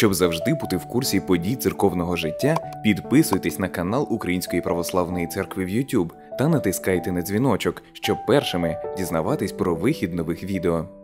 Щоб завжди бути в курсі подій церковного життя, підписуйтесь на канал Української православної церкви в YouTube та натискайте на дзвіночок, щоб першими дізнаватись про вихід нових відео.